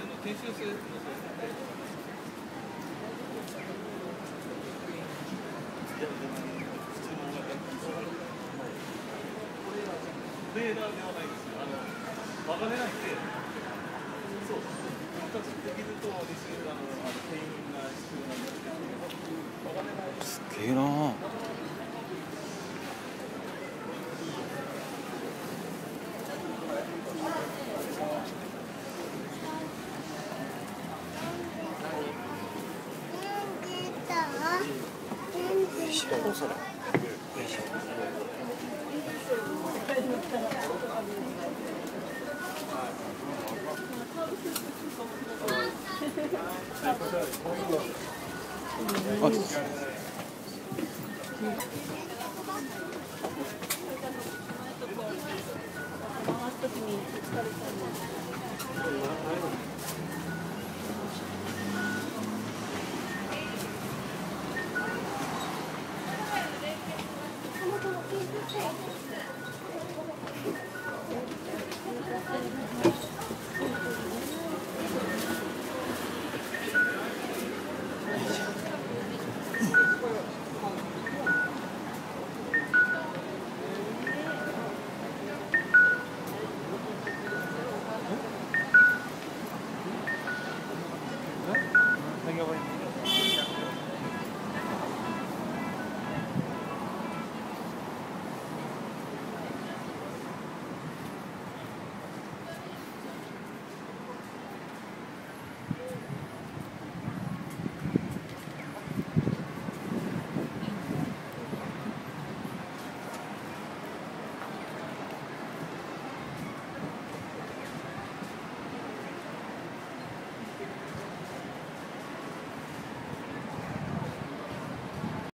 るの研修生のいやでも普通の音楽レーダーではないですよあの曲がれないんでそう。2つできるとリシーバーのあの定員が必要なんですけど曲がれないすげえなどうそれあ回すときに疲れちゃうの。